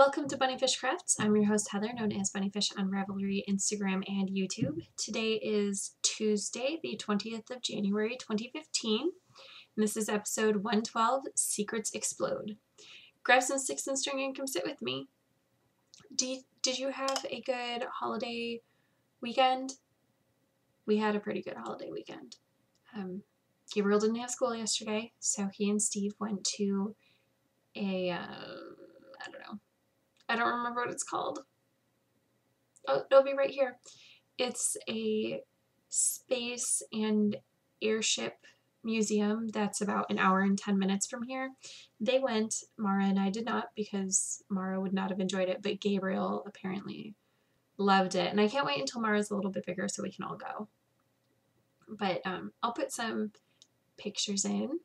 Welcome to Bunniphish Crafts. I'm your host Heather, known as Bunniphish on Ravelry, Instagram, and YouTube. Today is Tuesday, the 20th of January, 2015. And this is episode 112, Secrets Explode. Grab some sticks and string and come sit with me. Did, did you have a good holiday weekend? We had a pretty good holiday weekend. Um, Gabriel didn't have school yesterday, so he and Steve went to a, uh, I don't remember what it's called. Oh, it'll be right here. It's a space and airship museum that's about an hour and 10 minutes from here. They went, Mara and I did not because Mara would not have enjoyed it, but Gabriel apparently loved it. And I can't wait until Mara's a little bit bigger so we can all go. But um, I'll put some pictures in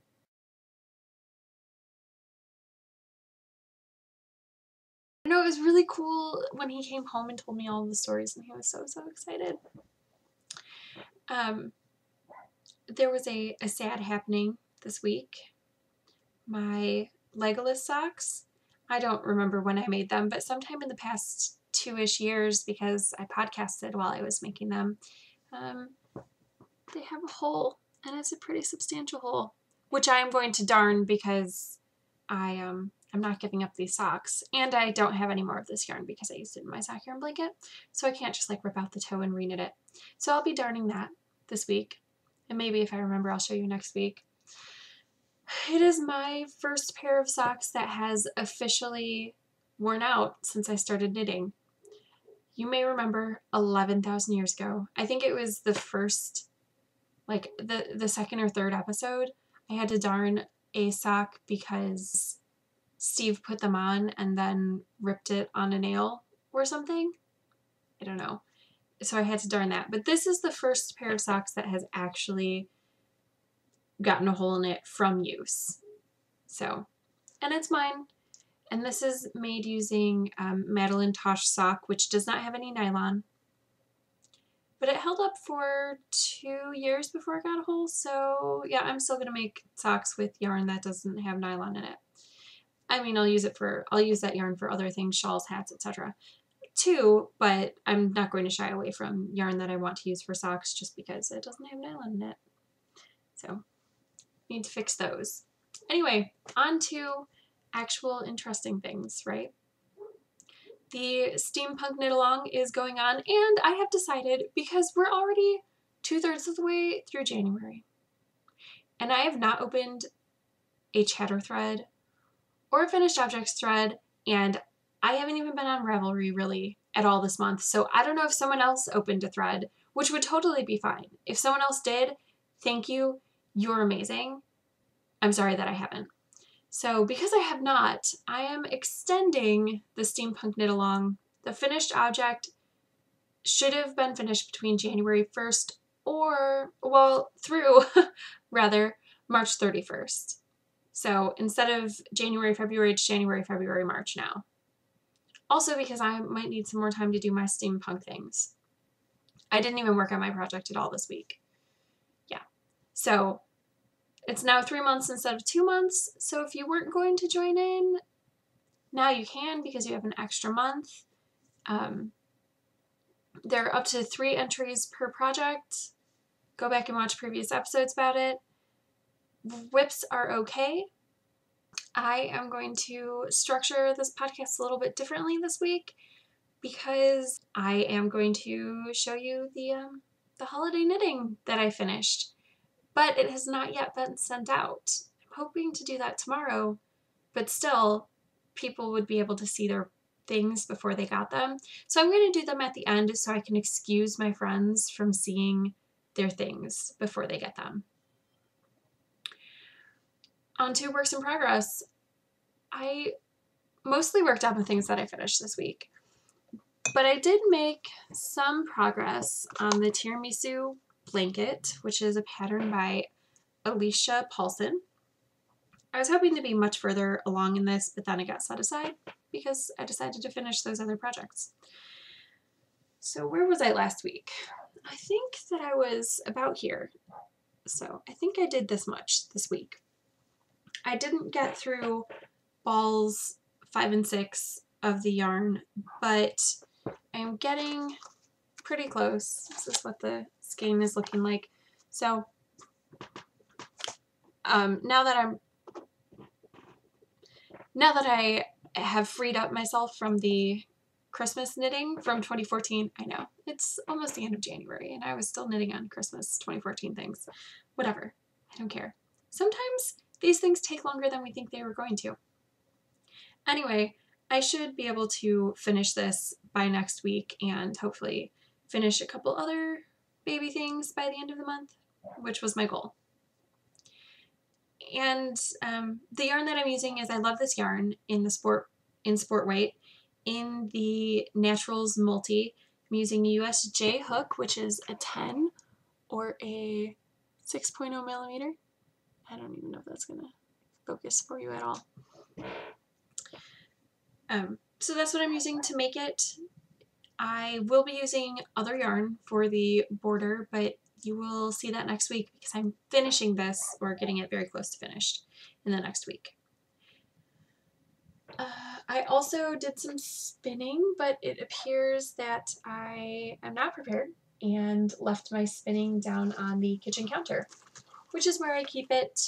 it was really cool when he came home and told me all the stories, and he was so, so excited. Um, there was a, a sad happening this week. My Legolas socks, I don't remember when I made them, but sometime in the past two ish years, because I podcasted while I was making them, um, they have a hole, and it's a pretty substantial hole, which I am going to darn because I um I'm not giving up these socks. And I don't have any more of this yarn because I used it in my sock yarn blanket. So I can't just like rip out the toe and reknit it. So I'll be darning that this week. And maybe if I remember, I'll show you next week. It is my first pair of socks that has officially worn out since I started knitting. You may remember 11,000 years ago. I think it was the first, like the, the second or third episode. I had to darn a sock because Steve put them on and then ripped it on a nail or something. I don't know. So I had to darn that. But this is the first pair of socks that has actually gotten a hole in it from use. So, and it's mine. And this is made using um, Madeline Tosh sock, which does not have any nylon. But it held up for two years before it got a hole. So yeah, I'm still going to make socks with yarn that doesn't have nylon in it. I mean, I'll use it for, I'll use that yarn for other things, shawls, hats, etc. too, but I'm not going to shy away from yarn that I want to use for socks just because it doesn't have nylon in it. So, need to fix those. Anyway, on to actual interesting things, right? The steampunk knit along is going on, and I have decided because we're already two thirds of the way through January, and I have not opened a chatter thread or finished objects thread, and I haven't even been on Ravelry really at all this month, so I don't know if someone else opened a thread, which would totally be fine. If someone else did, thank you, you're amazing. I'm sorry that I haven't. So because I have not, I am extending the Steampunk Knit Along. The finished object should have been finished between January 1st or, well, through, rather, March 31st. So instead of January, February, it's January, February, March now. Also because I might need some more time to do my steampunk things. I didn't even work on my project at all this week. Yeah. So it's now three months instead of two months. So if you weren't going to join in, now you can because you have an extra month. Um, there are up to three entries per project. Go back and watch previous episodes about it. WIPs are okay. I am going to structure this podcast a little bit differently this week because I am going to show you the um, the holiday knitting that I finished, but it has not yet been sent out. I'm hoping to do that tomorrow, but still, people would be able to see their things before they got them. So I'm going to do them at the end so I can excuse my friends from seeing their things before they get them on to works in progress. I mostly worked on the things that I finished this week, but I did make some progress on the tiramisu blanket, which is a pattern by Alicia Paulson. I was hoping to be much further along in this, but then it got set aside because I decided to finish those other projects. So where was I last week? I think that I was about here. So I think I did this much this week. I didn't get through balls five and six of the yarn, but I'm getting pretty close. This is what the skein is looking like. So um, now that I'm now that I have freed up myself from the Christmas knitting from 2014, I know it's almost the end of January and I was still knitting on Christmas 2014 things. Whatever, I don't care. Sometimes these things take longer than we think they were going to. Anyway, I should be able to finish this by next week and hopefully finish a couple other baby things by the end of the month, which was my goal. And um, the yarn that I'm using is I love this yarn in the sport in sport weight. In the Naturals Multi, I'm using a USJ hook, which is a 10 or a 6.0 millimeter. I don't even know if that's gonna focus for you at all. Um, so that's what I'm using to make it. I will be using other yarn for the border, but you will see that next week because I'm finishing this or getting it very close to finished in the next week. Uh, I also did some spinning, but it appears that I am not prepared and left my spinning down on the kitchen counter, which is where I keep it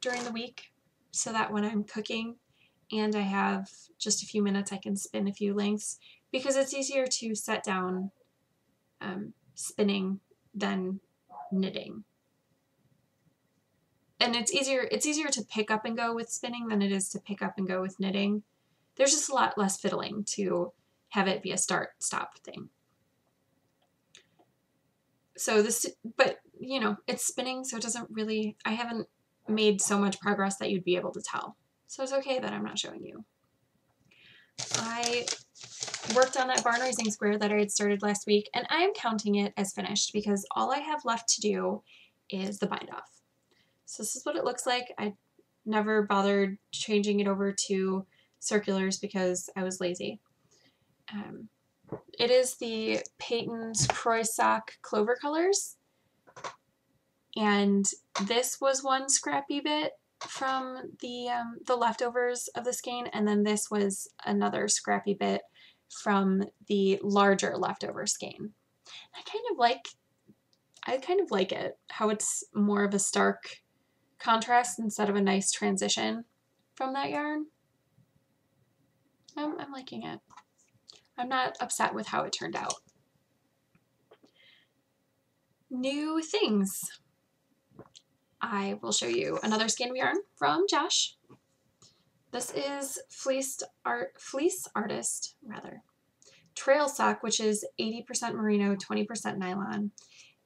during the week so that when I'm cooking and I have just a few minutes, I can spin a few lengths because it's easier to set down um, spinning than knitting. And it's easier it's easier to pick up and go with spinning than it is to pick up and go with knitting. There's just a lot less fiddling to have it be a start stop thing. So this but you know, it's spinning so it doesn't really I haven't made so much progress that you'd be able to tell. So it's okay that I'm not showing you. I worked on that barn raising square that I had started last week, and I am counting it as finished because all I have left to do is the bind off. So this is what it looks like. I never bothered changing it over to circulars because I was lazy. Um, it is the Patons Kroy Sock Clover colors. And this was one scrappy bit from the um, the leftovers of the skein, and then this was another scrappy bit from the larger leftover skein. I kind of like I kind of like it how it's more of a stark contrast instead of a nice transition from that yarn. I'm, I'm liking it. I'm not upset with how it turned out. New things. I will show you another skein yarn from Josh. This is Fleeced Art Fleece Artist, rather. Trail Sock, which is 80% merino, 20% nylon,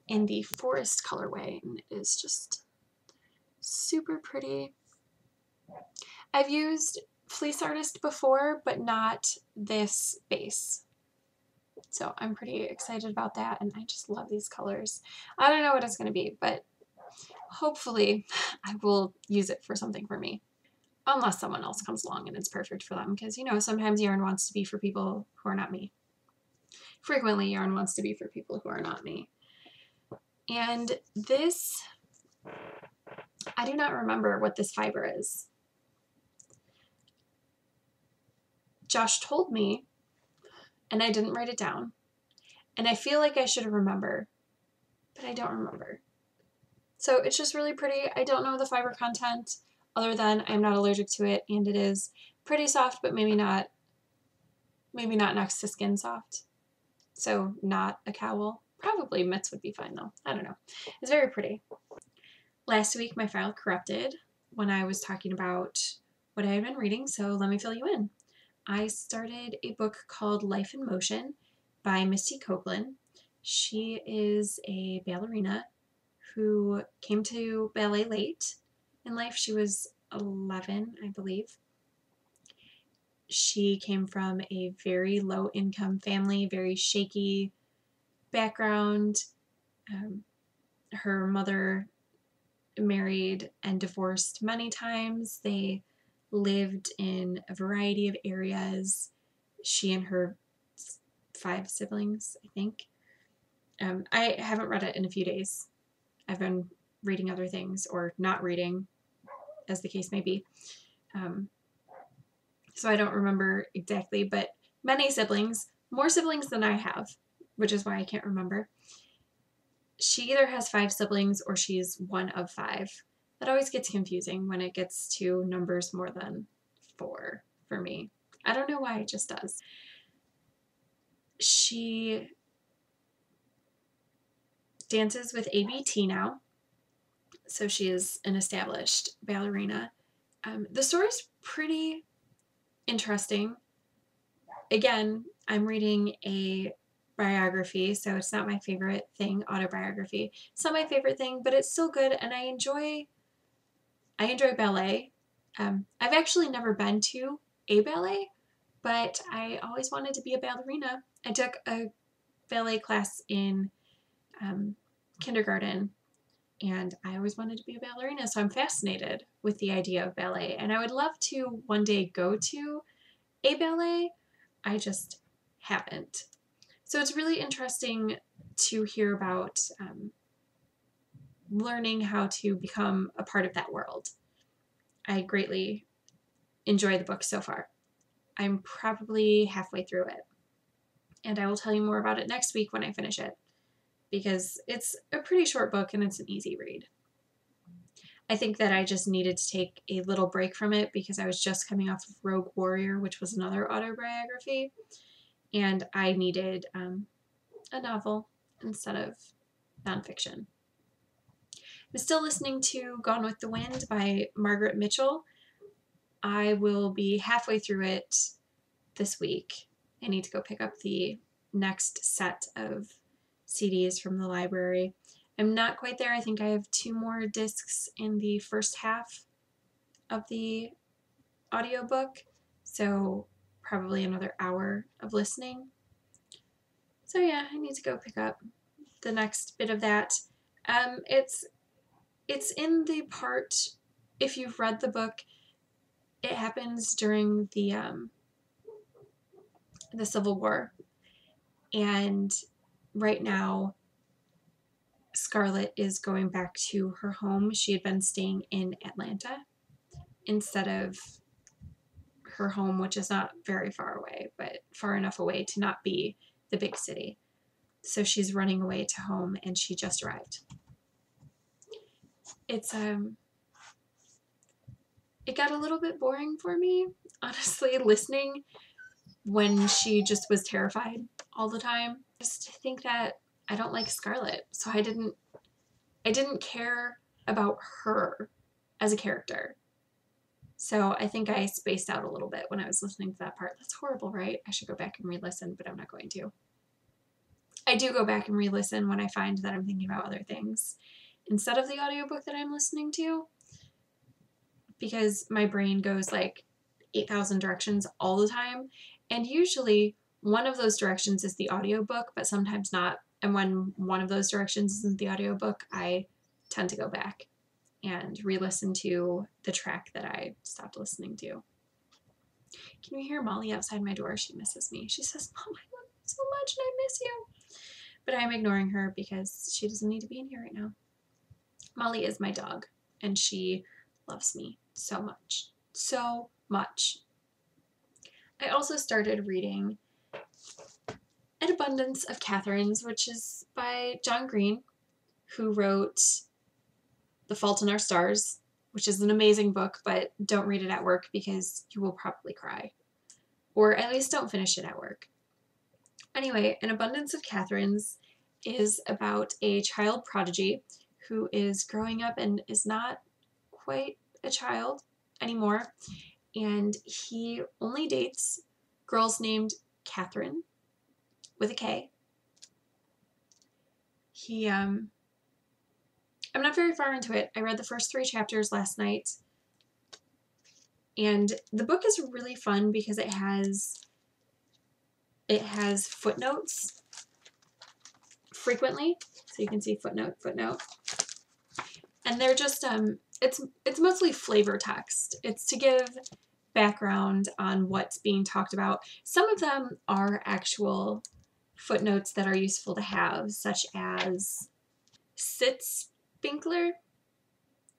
in the forest colorway, and it is just super pretty. I've used Fleece Artist before, but not this base. So I'm pretty excited about that, and I just love these colors. I don't know what it's going to be, but hopefully I will use it for something for me. Unless someone else comes along and it's perfect for them. Because, you know, sometimes yarn wants to be for people who are not me. Frequently, yarn wants to be for people who are not me. And this, I do not remember what this fiber is. Josh told me, and I didn't write it down. And I feel like I should remember, but I don't remember. So it's just really pretty. I don't know the fiber content other than I'm not allergic to it and it is pretty soft, but maybe not, maybe not next to skin soft. So not a cowl. Probably mitts would be fine though. I don't know. It's very pretty. Last week my file corrupted when I was talking about what I had been reading, so let me fill you in. I started a book called Life in Motion by Misty Copeland. She is a ballerina who came to ballet late in life. She was 11, I believe. She came from a very low income family, very shaky background. Um, her mother married and divorced many times. They lived in a variety of areas. She and her five siblings, I think. Um, I haven't read it in a few days. I've been reading other things or not reading, as the case may be. Um, so I don't remember exactly, but many siblings, more siblings than I have, which is why I can't remember. She either has five siblings or she's one of five. That always gets confusing when it gets to numbers more than four for me. I don't know why, it just does. She dances with ABT now, so she is an established ballerina. Um, the story's pretty interesting. Again, I'm reading a biography, so it's not my favorite thing, autobiography. It's not my favorite thing, but it's still good and I enjoy I enjoy ballet. Um, I've actually never been to a ballet, but I always wanted to be a ballerina. I took a ballet class in um, kindergarten and I always wanted to be a ballerina, so I'm fascinated with the idea of ballet. And I would love to one day go to a ballet. I just haven't. So it's really interesting to hear about um, learning how to become a part of that world. I greatly enjoy the book so far. I'm probably halfway through it. And I will tell you more about it next week when I finish it because it's a pretty short book and it's an easy read. I think that I just needed to take a little break from it because I was just coming off of Rogue Warrior, which was another autobiography, and I needed um, a novel instead of nonfiction. I'm still listening to Gone with the Wind by Margaret Mitchell. I will be halfway through it this week. I need to go pick up the next set of CDs from the library. I'm not quite there. I think I have two more discs in the first half of the audiobook, so probably another hour of listening. So yeah, I need to go pick up the next bit of that. Um, it's it's in the part if you've read the book, it happens during the um, the Civil War, and right now, Scarlett is going back to her home. She had been staying in Atlanta instead of her home, which is not very far away, but far enough away to not be the big city. So she's running away to home and she just arrived. It's um it got a little bit boring for me, honestly, listening when she just was terrified all the time just think that I don't like Scarlett, so I didn't I didn't care about her as a character. So I think I spaced out a little bit when I was listening to that part. That's horrible, right? I should go back and re-listen, but I'm not going to. I do go back and re-listen when I find that I'm thinking about other things instead of the audiobook that I'm listening to because my brain goes like 8,000 directions all the time. And usually one of those directions is the audiobook, but sometimes not. And when one of those directions isn't the audiobook, I tend to go back and re-listen to the track that I stopped listening to. Can you hear Molly outside my door? She misses me. She says, Mom, I love you so much and I miss you. But I'm ignoring her because she doesn't need to be in here right now. Molly is my dog and she loves me so much. So much. I also started reading an Abundance of Catherines, which is by John Green, who wrote The Fault in Our Stars, which is an amazing book, but don't read it at work because you will probably cry. Or at least don't finish it at work. Anyway, An Abundance of Catherines is about a child prodigy who is growing up and is not quite a child anymore. And he only dates girls named Catherine with a K. He, um, I'm not very far into it. I read the first three chapters last night. And the book is really fun because it has it has footnotes frequently. So you can see footnote, footnote. And they're just um it's it's mostly flavor text. It's to give background on what's being talked about. Some of them are actual footnotes that are useful to have, such as Sitzpinkler,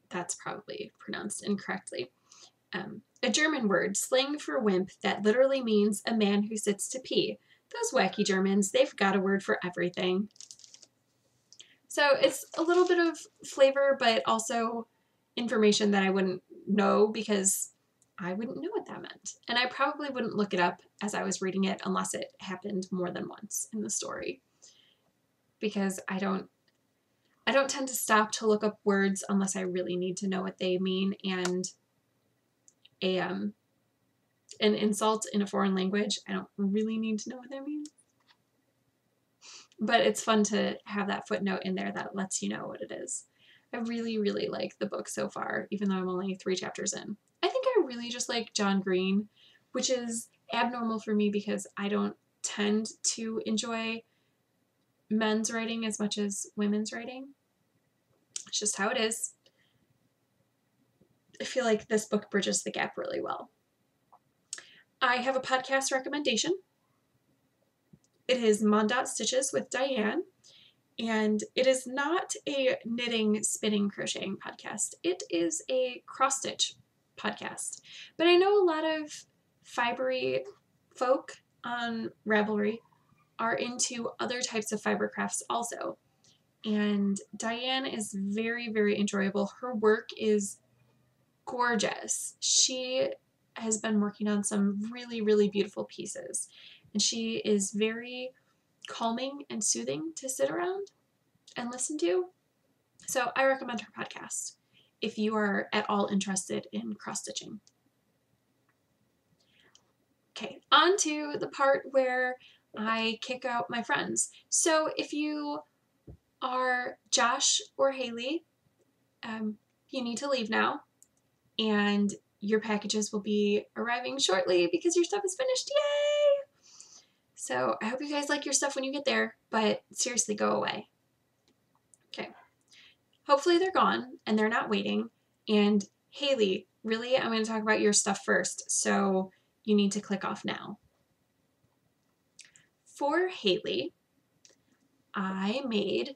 that's probably pronounced incorrectly, um, a German word, slang for wimp, that literally means a man who sits to pee. Those wacky Germans, they've got a word for everything. So it's a little bit of flavor, but also information that I wouldn't know because I wouldn't know what that meant. And I probably wouldn't look it up as I was reading it unless it happened more than once in the story. Because I don't I don't tend to stop to look up words unless I really need to know what they mean and a um an insult in a foreign language, I don't really need to know what that means. But it's fun to have that footnote in there that lets you know what it is. I really, really like the book so far, even though I'm only three chapters in. I really just like John Green, which is abnormal for me because I don't tend to enjoy men's writing as much as women's writing. It's just how it is. I feel like this book bridges the gap really well. I have a podcast recommendation. It is Mondot Stitches with Diane, and it is not a knitting, spinning, crocheting podcast. It is a cross stitch podcast. But I know a lot of fibery folk on Ravelry are into other types of fiber crafts also. And Diane is very, very enjoyable. Her work is gorgeous. She has been working on some really, really beautiful pieces. And she is very calming and soothing to sit around and listen to. So I recommend her podcast if you are at all interested in cross stitching. Okay, on to the part where I kick out my friends. So if you are Josh or Haley, um, you need to leave now and your packages will be arriving shortly because your stuff is finished. Yay! So I hope you guys like your stuff when you get there, but seriously, go away. Hopefully they're gone and they're not waiting. And Haley, really, I'm going to talk about your stuff first, so you need to click off now. For Haley, I made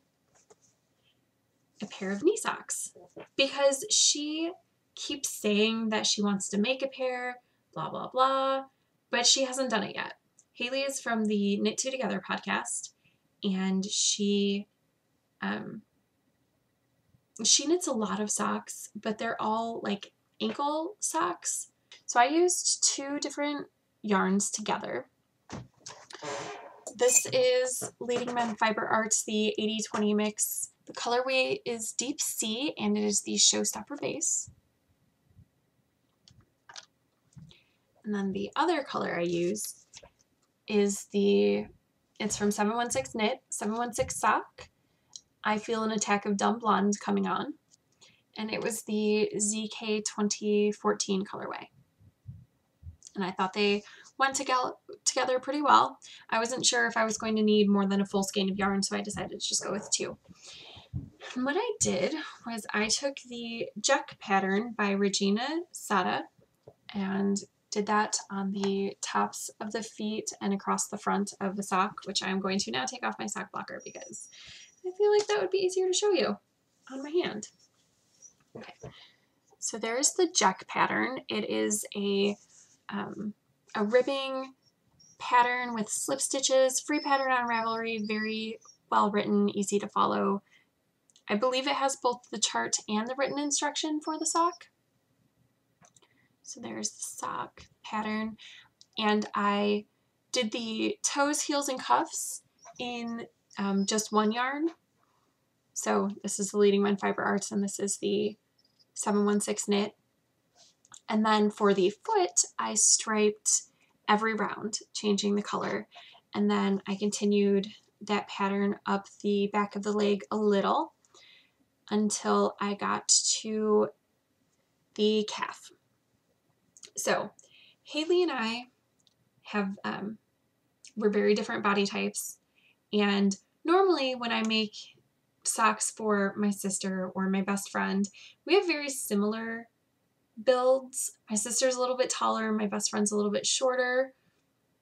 a pair of knee socks because she keeps saying that she wants to make a pair, blah, blah, blah, but she hasn't done it yet. Haley is from the Knit Two Together podcast, and she um, she knits a lot of socks, but they're all like ankle socks. So I used two different yarns together. This is Leading Men Fiber Arts, the 80-20 mix. The colorway is Deep Sea, and it is the Showstopper base. And then the other color I use is the, it's from 716 Knit, 716 Sock. I feel an attack of dumb blonde coming on. And it was the ZK 2014 colorway. And I thought they went together together pretty well. I wasn't sure if I was going to need more than a full skein of yarn, so I decided to just go with two. And what I did was I took the Juck pattern by Regina Sada and did that on the tops of the feet and across the front of the sock, which I'm going to now take off my sock blocker because I feel like that would be easier to show you on my hand. Okay, so there's the Jack pattern. It is a, um, a ribbing pattern with slip stitches, free pattern on Ravelry, very well written, easy to follow. I believe it has both the chart and the written instruction for the sock. So there's the sock pattern. And I did the toes, heels, and cuffs in um, just one yarn. So this is the Leading Men Fiber Arts and this is the 716 knit. And then for the foot, I striped every round, changing the color. And then I continued that pattern up the back of the leg a little until I got to the calf. So Haley and I have, um, we're very different body types. And normally when I make socks for my sister or my best friend, we have very similar builds. My sister's a little bit taller, my best friend's a little bit shorter,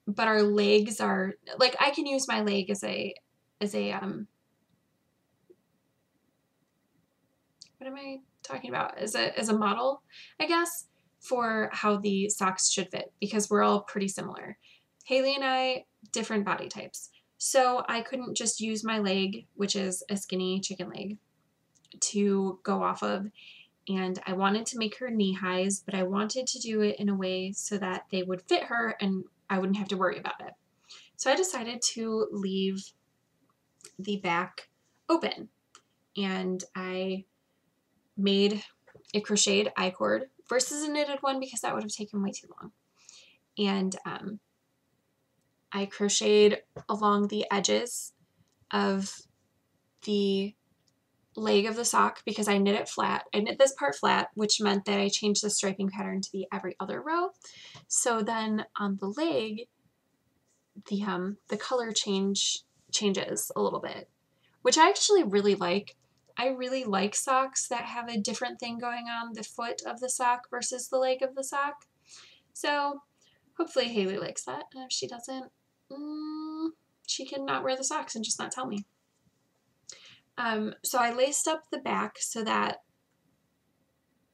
but our legs are like I can use my leg as a as a um what am I talking about? As a as a model, I guess. for how the socks should fit because we're all pretty similar. Haley and I, different body types. So I couldn't just use my leg, which is a skinny chicken leg, to go off of. And I wanted to make her knee highs, but I wanted to do it in a way so that they would fit her and I wouldn't have to worry about it. So I decided to leave the back open and I made a crocheted I-cord versus a knitted one because that would have taken way too long. And um, I crocheted along the edges of the leg of the sock because I knit it flat. I knit this part flat, which meant that I changed the striping pattern to be every other row. So then on the leg, the um the color change changes a little bit, which I actually really like. I really like socks that have a different thing going on the foot of the sock versus the leg of the sock. So hopefully Haley likes that. And if she doesn't, mm, she can not wear the socks and just not tell me. Um, so I laced up the back so that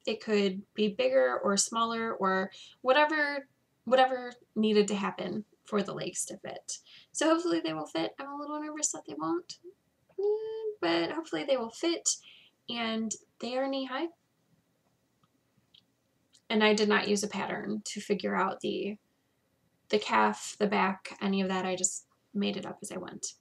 it could be bigger or smaller or whatever whatever needed to happen for the legs to fit. So hopefully they will fit. I'm a little nervous that they won't, mm, but hopefully they will fit and they are knee high. And I did not use a pattern to figure out the the calf, the back, any of that. I just made it up as I went.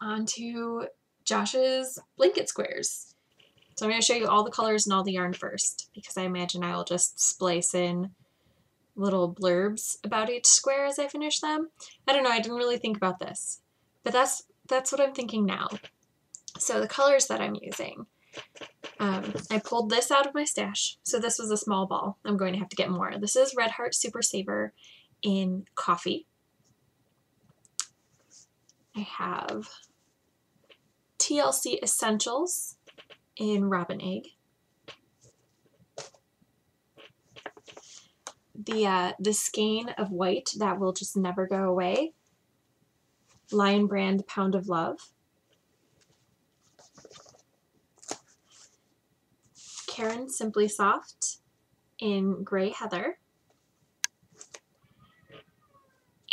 On to Josh's blanket squares. So I'm going to show you all the colors and all the yarn first because I imagine I will just splice in little blurbs about each square as I finish them. I don't know, I didn't really think about this, but that's that's what I'm thinking now. So the colors that I'm using. Um, I pulled this out of my stash. So this was a small ball. I'm going to have to get more. This is Red Heart Super Saver in coffee. I have TLC Essentials in Robin Egg. The, uh, the skein of white that will just never go away. Lion Brand Pound of Love. Caron Simply Soft in Grey Heather.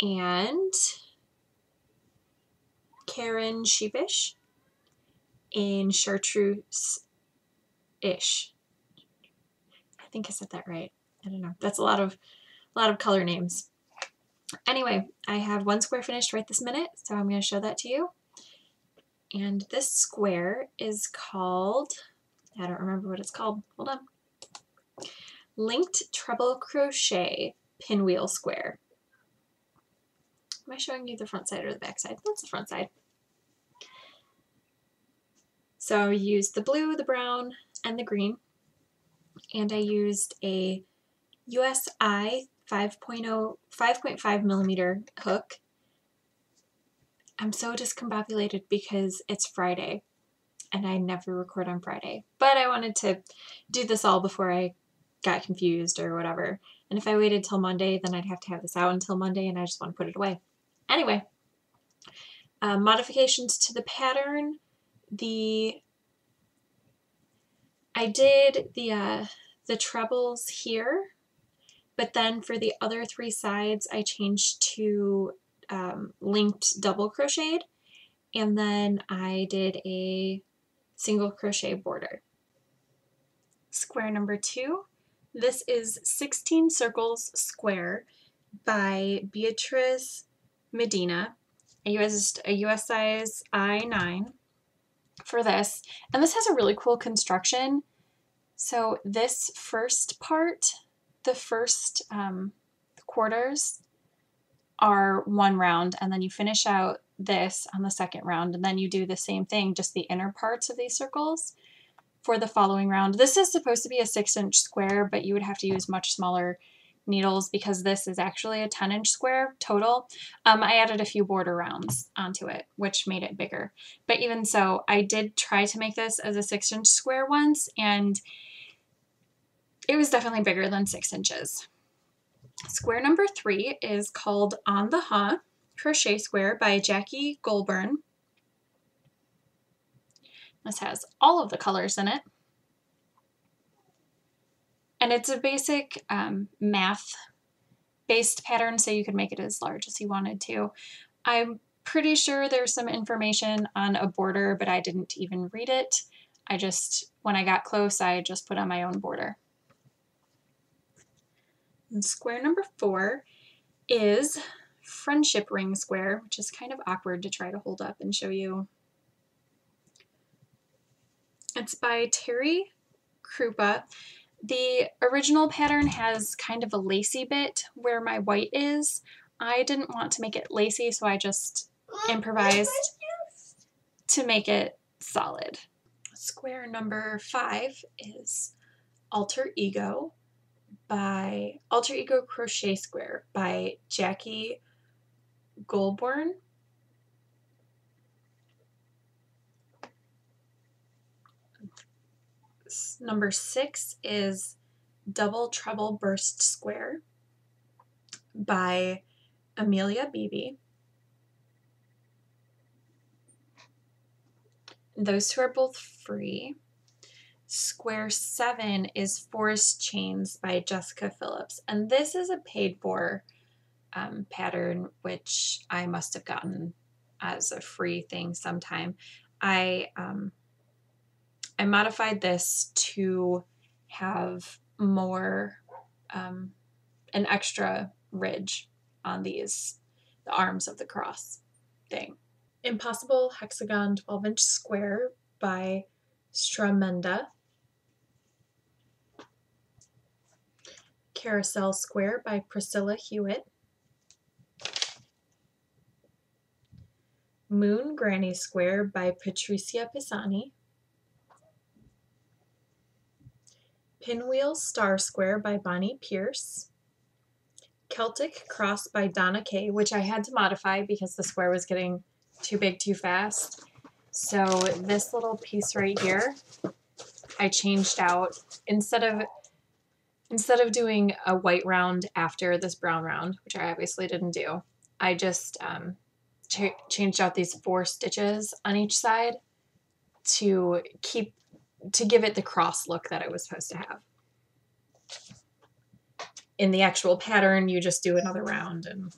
And Caron Sheepish in Chartreuse-ish. I think I said that right. I don't know. That's a lot of a lot of color names. Anyway, I have one square finished right this minute, so I'm going to show that to you. And this square is called I don't remember what it's called. Hold on. Linked treble crochet pinwheel square. Am I showing you the front side or the back side? That's the front side. So I used the blue, the brown, and the green. And I used a USI 5.0, 5.5 millimeter hook. I'm so discombobulated because it's Friday and I never record on Friday. But I wanted to do this all before I got confused or whatever. And if I waited till Monday, then I'd have to have this out until Monday, and I just want to put it away. Anyway, uh, modifications to the pattern. The I did the uh, the trebles here, but then for the other three sides, I changed to um, linked double crocheted, and then I did a single crochet border. Square number two. This is 16 Circles Square by Beatrice Medina. I used a US size I9 for this. And this has a really cool construction. So this first part, the first um, quarters are one round and then you finish out this on the second round and then you do the same thing, just the inner parts of these circles for the following round. This is supposed to be a six inch square, but you would have to use much smaller needles because this is actually a 10 inch square total. Um, I added a few border rounds onto it, which made it bigger. But even so, I did try to make this as a six inch square once, and it was definitely bigger than six inches. Square number three is called On the Huh Crochet Square by Jackie Goulburn. This has all of the colors in it. And it's a basic um, math based pattern, so you could make it as large as you wanted to. I'm pretty sure there's some information on a border, but I didn't even read it. I just, when I got close, I just put on my own border. And square number four is friendship ring square, which is kind of awkward to try to hold up and show you. It's by Terry Krupa. The original pattern has kind of a lacy bit where my white is. I didn't want to make it lacy, so I just improvised to make it solid. Square number five is Alter Ego by Alter Ego Crochet Square by Jackie Goulbourne. Number six is Double Treble Burst Square by Amelia Beebe. Those two are both free. Square 7 is Forest Chains by Jessica Phillips. And this is a paid for um, pattern, which I must have gotten as a free thing sometime. I um, I modified this to have more um, an extra ridge on these the arms of the cross thing. Impossible Hexagon 12 inch square by Stramenda. Carousel Square by Priscilla Hewitt. Moon Granny Square by Patricia Pisani. Pinwheel Star Square by Bonnie Pierce. Celtic Cross by Donna Kay, which I had to modify because the square was getting too big too fast. So this little piece right here, I changed out instead of instead of doing a white round after this brown round, which I obviously didn't do, I just um, ch changed out these four stitches on each side to keep to give it the cross look that it was supposed to have. In the actual pattern, you just do another round and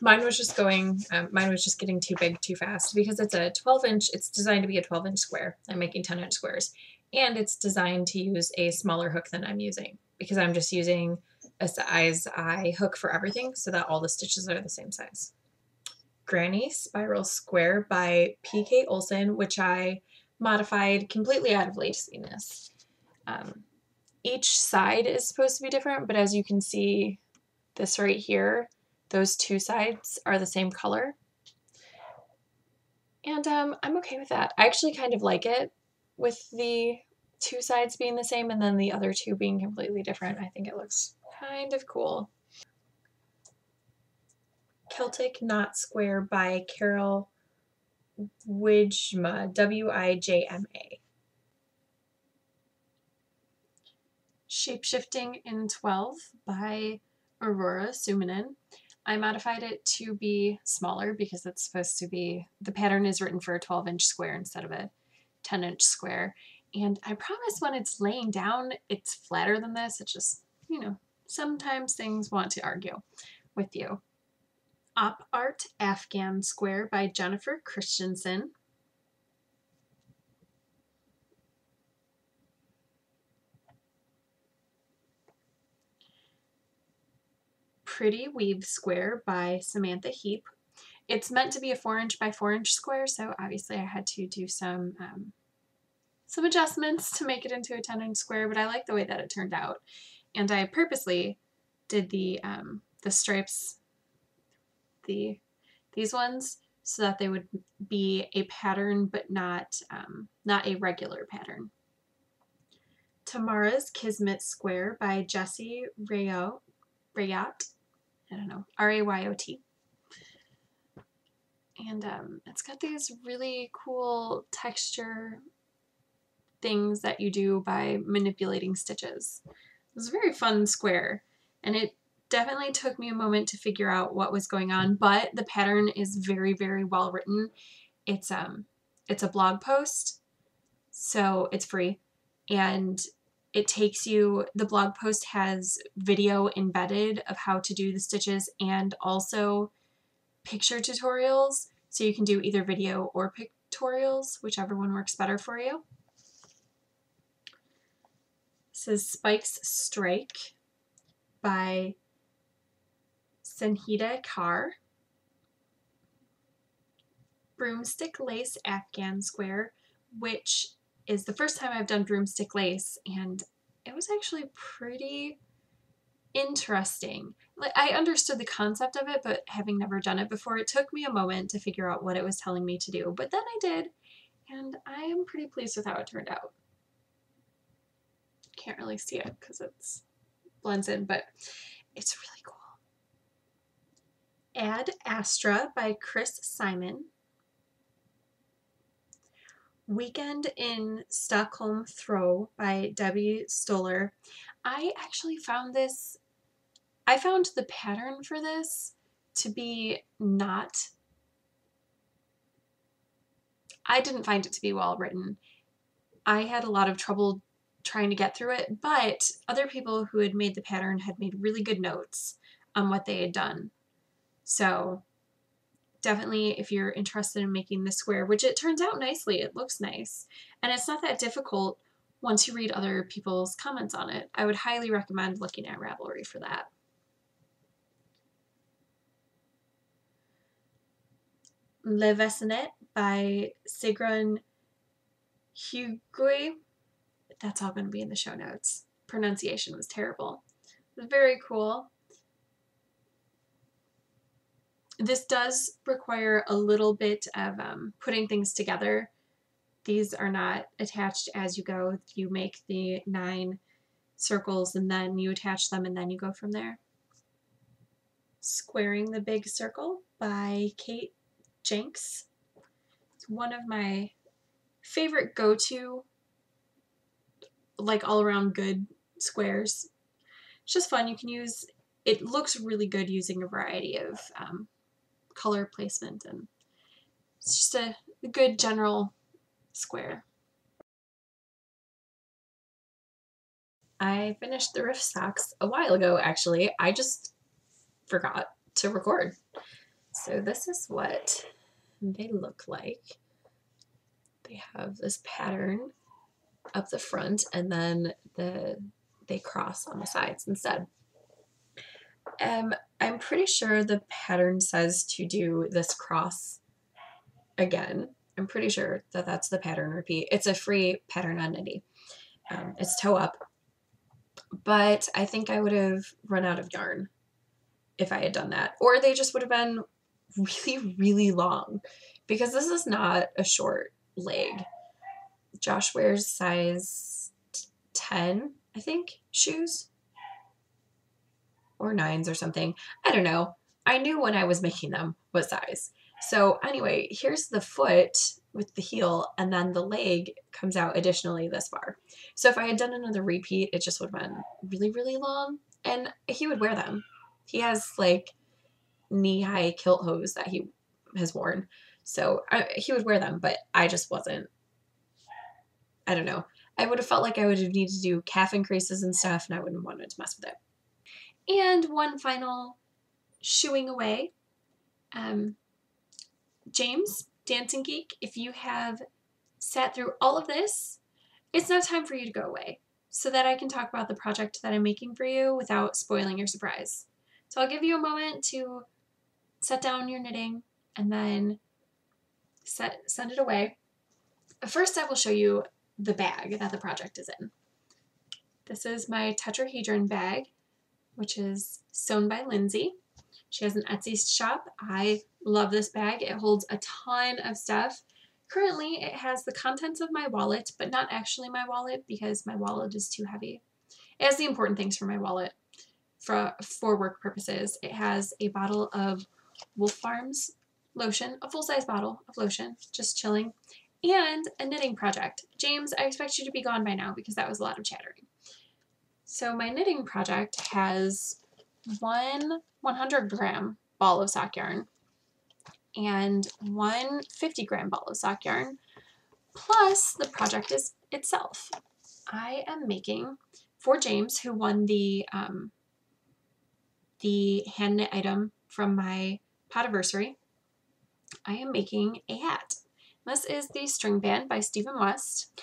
mine was just going, um, mine was just getting too big too fast because it's a 12 inch, it's designed to be a 12 inch square. I'm making 10 inch squares and it's designed to use a smaller hook than I'm using because I'm just using a size I hook for everything so that all the stitches are the same size. Granny Spiral Square by PK Olson, which I modified completely out of laziness. Um, each side is supposed to be different, but as you can see, this right here, those two sides are the same color. And um, I'm okay with that. I actually kind of like it with the two sides being the same and then the other two being completely different. I think it looks kind of cool. Celtic Knot Square by Carol Wijma, W-I-J-M-A. Shapeshifting in 12 by Aurora Suominen. I modified it to be smaller because it's supposed to be, the pattern is written for a 12 inch square instead of a 10 inch square. And I promise when it's laying down, it's flatter than this. It's just, you know, sometimes things want to argue with you. Op Art Afghan Square by Jennifer Christensen. Pretty Weave Square by Samantha Heap. It's meant to be a 4 inch by 4 inch square, so obviously I had to do some um, some adjustments to make it into a 10 inch square, but I like the way that it turned out. And I purposely did the um, the stripes the these ones so that they would be a pattern but not um, not a regular pattern. Tamara's Kismet Square by Jessie Rayot. Rayot. I don't know. R-A-Y-O-T. And um, it's got these really cool texture things that you do by manipulating stitches. It was a very fun square and it definitely took me a moment to figure out what was going on, but the pattern is very, very well written. It's um it's a blog post, so it's free. And it takes you, the blog post has video embedded of how to do the stitches and also picture tutorials. So you can do either video or pictorials, whichever one works better for you. Is Spike's Strike by Sanhita Kaur. Broomstick Lace Afghan Square, which is the first time I've done broomstick lace, and it was actually pretty interesting. Like I understood the concept of it, but having never done it before, it took me a moment to figure out what it was telling me to do. But then I did, and I am pretty pleased with how it turned out. Can't really see it because it's blends in, but it's really cool. Ad Astra by Chris Simon. Weekend in Stockholm Throw by Debbie Stoller. I actually found this, I found the pattern for this to be not, I didn't find it to be well written. I had a lot of trouble trying to get through it, but other people who had made the pattern had made really good notes on what they had done. So definitely if you're interested in making the square, which it turns out nicely, it looks nice. And it's not that difficult once you read other people's comments on it. I would highly recommend looking at Ravelry for that. Le Vessinet by Sigrun Hugui. That's all going to be in the show notes. Pronunciation was terrible. Very cool. This does require a little bit of um, putting things together. These are not attached as you go. You make the nine circles and then you attach them and then you go from there. Squaring the Big Circle by Kate Jenks. It's one of my favorite go-to, like all around good squares. It's just fun. You can use, it looks really good using a variety of um, color placement and it's just a, good general square. I finished the Rift socks a while ago actually. I just forgot to record. So this is what they look like. They have this pattern up the front and then the they cross on the sides instead. Um, I'm pretty sure the pattern says to do this cross again. I'm pretty sure that that's the pattern repeat. It's a free pattern on Knitty. Um, it's toe up. But I think I would have run out of yarn if I had done that. Or they just would have been really, really long because this is not a short leg. Josh wears size 10, I think, shoes or nines or something. I don't know. I knew when I was making them what size. So anyway, here's the foot with the heel and then the leg comes out additionally this far. So if I had done another repeat, it just would have been really, really long and he would wear them. He has like knee-high kilt hose that he has worn. So I, he would wear them, but I just wasn't, I don't know. I would have felt like I would have needed to do calf increases and stuff and I wouldn't have wanted to mess with it. And one final shooing away. Um, James, Dancing Geek, if you have sat through all of this, it's now time for you to go away so that I can talk about the project that I'm making for you without spoiling your surprise. So I'll give you a moment to set down your knitting and then set, send it away. First, I will show you the bag that the project is in. This is my tetrahedron bag which is sewn by Lindsay. She has an Etsy shop. I love this bag. It holds a ton of stuff. Currently, it has the contents of my wallet, but not actually my wallet because my wallet is too heavy. It has the important things for my wallet for, for work purposes. It has a bottle of Wolf Farms lotion, a full-size bottle of lotion, just chilling, and a knitting project. James, I expect you to be gone by now because that was a lot of chattering. So my knitting project has one 100 gram ball of sock yarn and one 50 gram ball of sock yarn. plus the project is itself. I am making for James, who won the um, the hand knit item from my podiversary. I am making a hat. This is the string band by Stephen West.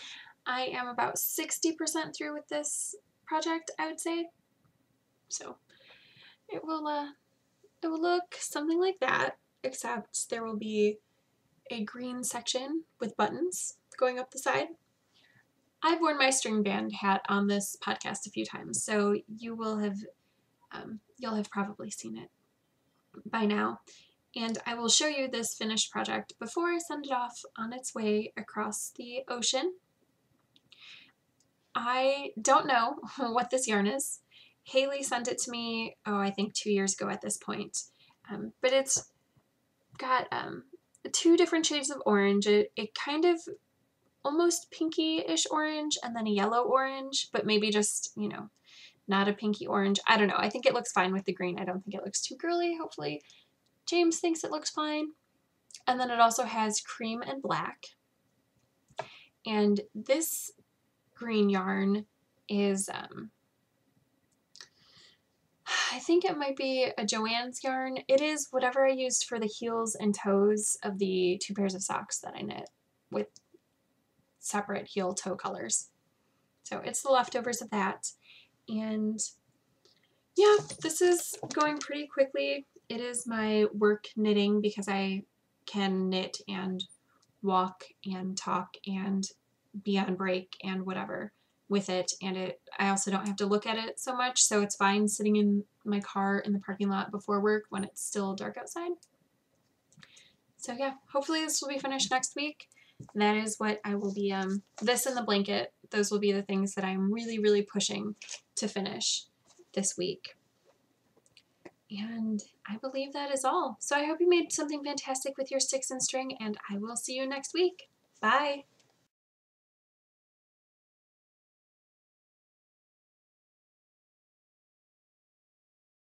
I am about 60% through with this project, I would say. So it will uh, it will look something like that, except there will be a green section with buttons going up the side. I've worn my string band hat on this podcast a few times, so you will have um, you'll have probably seen it by now. And I will show you this finished project before I send it off on its way across the ocean. I don't know what this yarn is. Haley sent it to me, oh, I think two years ago at this point. Um, but it's got um, two different shades of orange. It, it kind of almost pinky-ish orange and then a yellow orange, but maybe just, you know, not a pinky orange. I don't know. I think it looks fine with the green. I don't think it looks too girly. Hopefully James thinks it looks fine. And then it also has cream and black. And this green yarn is, um, I think it might be a Joann's yarn. It is whatever I used for the heels and toes of the two pairs of socks that I knit with separate heel toe colors. So it's the leftovers of that. And yeah, this is going pretty quickly. It is my work knitting because I can knit and walk and talk and be on break and whatever with it and it I also don't have to look at it so much so it's fine sitting in my car in the parking lot before work when it's still dark outside. So yeah, hopefully this will be finished next week. That is what I will be, um, this and the blanket, those will be the things that I'm really, really pushing to finish this week. And I believe that is all. So I hope you made something fantastic with your sticks and string, and I will see you next week. Bye!